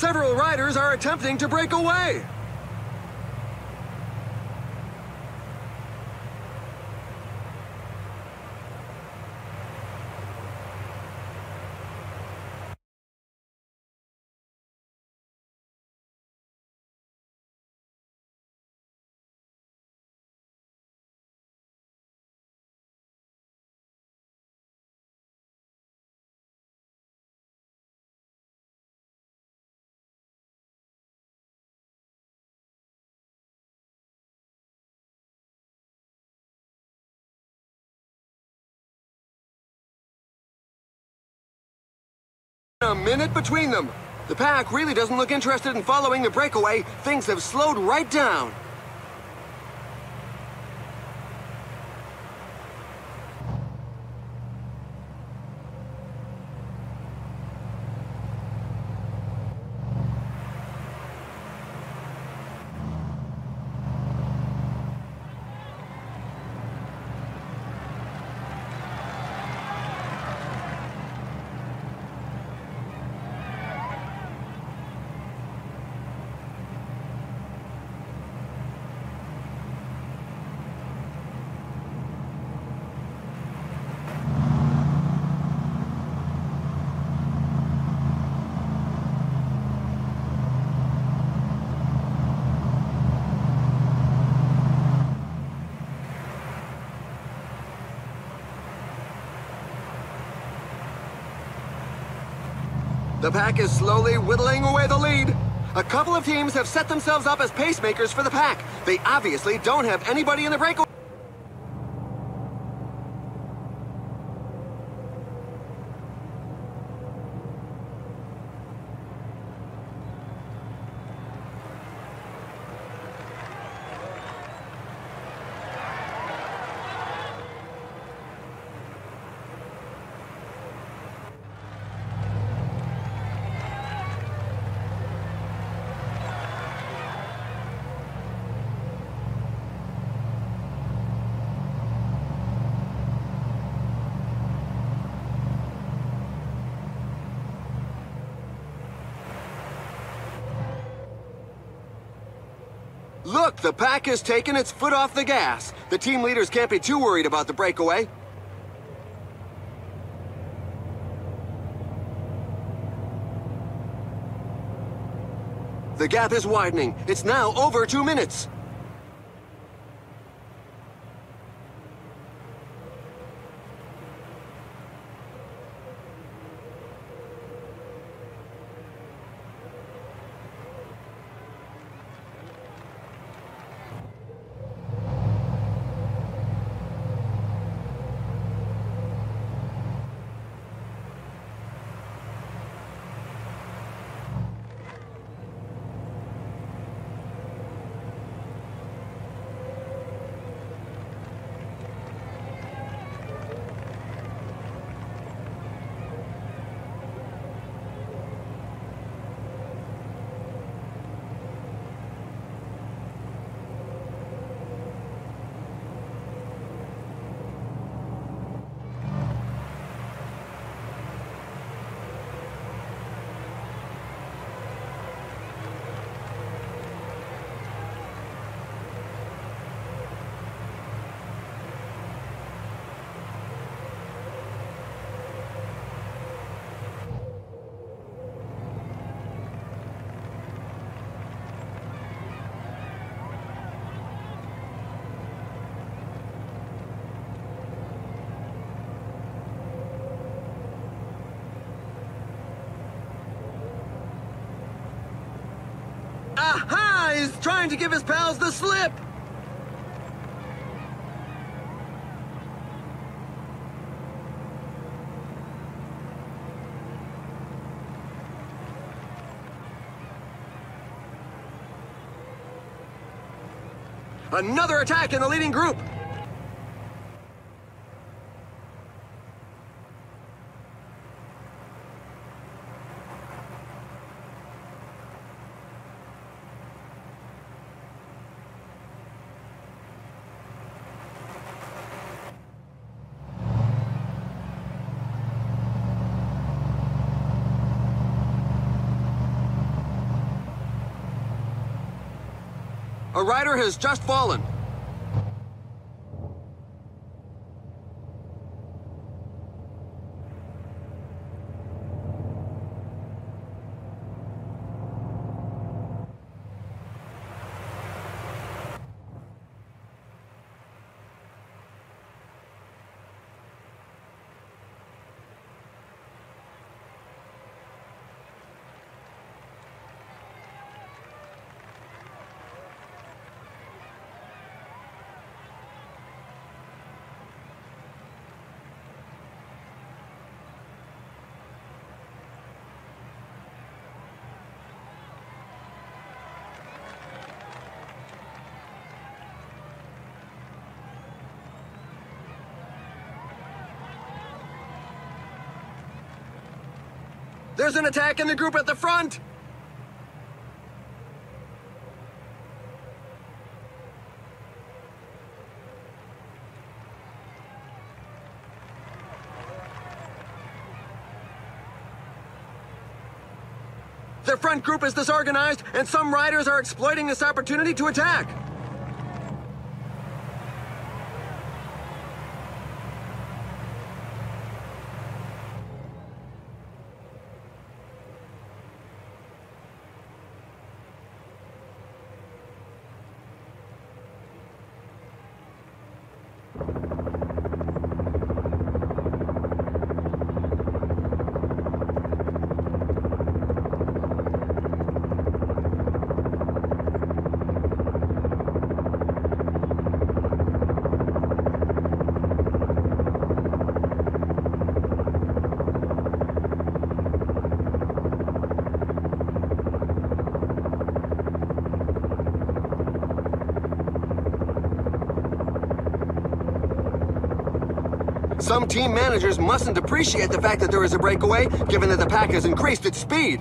Several riders are attempting to break away. A minute between them. The pack really doesn't look interested in following the breakaway. Things have slowed right down. The pack is slowly whittling away the lead. A couple of teams have set themselves up as pacemakers for the pack. They obviously don't have anybody in the breakaway. Look, the pack has taken its foot off the gas. The team leaders can't be too worried about the breakaway. The gap is widening. It's now over two minutes. Trying to give his pals the slip! Another attack in the leading group! A rider has just fallen. There's an attack in the group at the front! Their front group is disorganized, and some riders are exploiting this opportunity to attack. Some team managers mustn't appreciate the fact that there is a breakaway, given that the pack has increased its speed.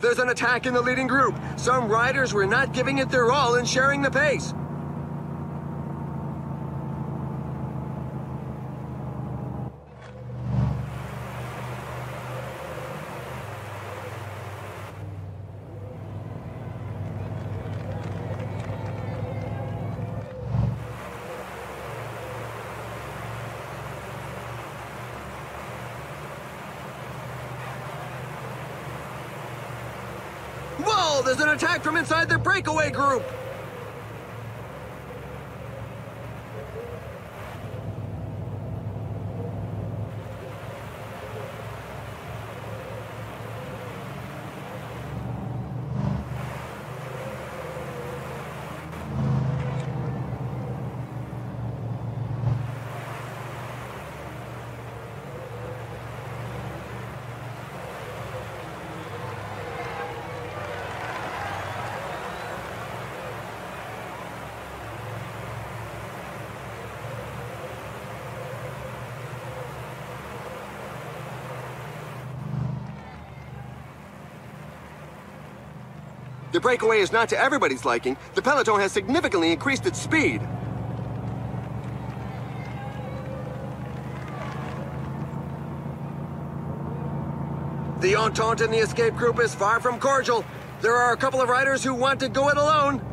There's an attack in the leading group. Some riders were not giving it their all and sharing the pace. There's an attack from inside the breakaway group! The breakaway is not to everybody's liking. The peloton has significantly increased its speed. The Entente in the escape group is far from cordial. There are a couple of riders who want to go it alone.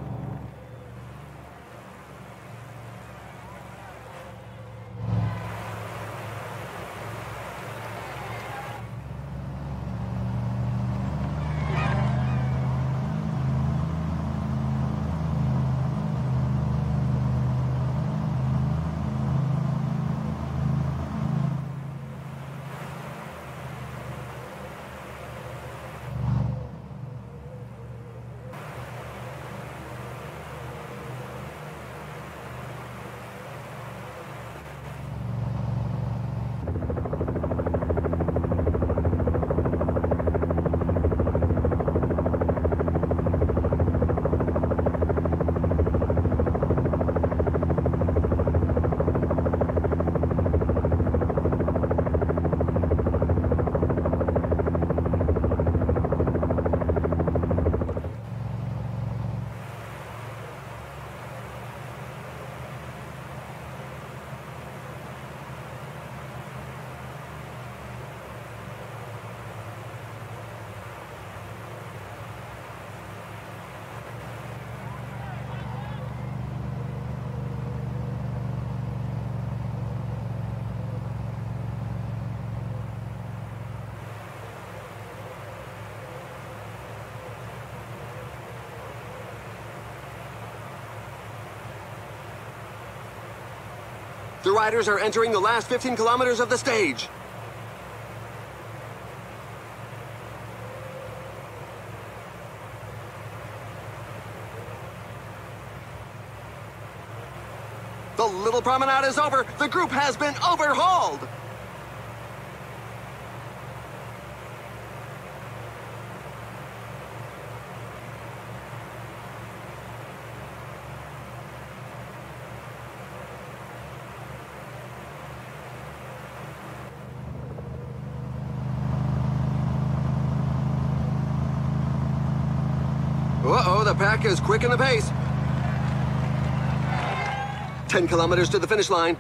The riders are entering the last 15 kilometers of the stage. The little promenade is over. The group has been overhauled. The pack is quick in the pace. 10 kilometers to the finish line.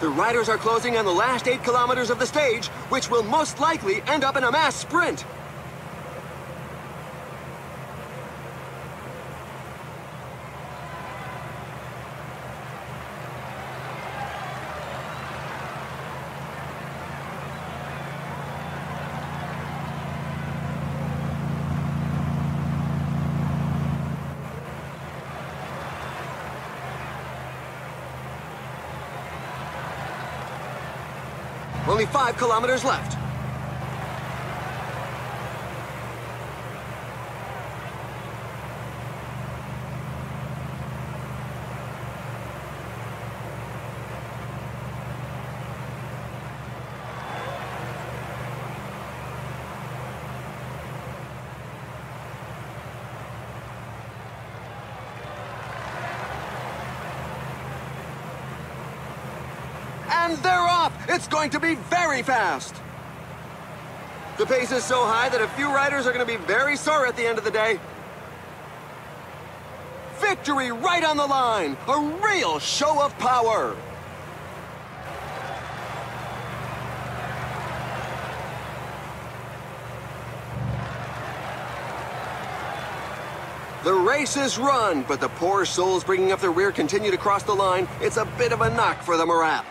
The riders are closing on the last 8 kilometers of the stage, which will most likely end up in a mass sprint. Only five kilometers left. And they're off! It's going to be very fast! The pace is so high that a few riders are going to be very sore at the end of the day. Victory right on the line! A real show of power! The race is run, but the poor souls bringing up the rear continue to cross the line. It's a bit of a knock for the Morat.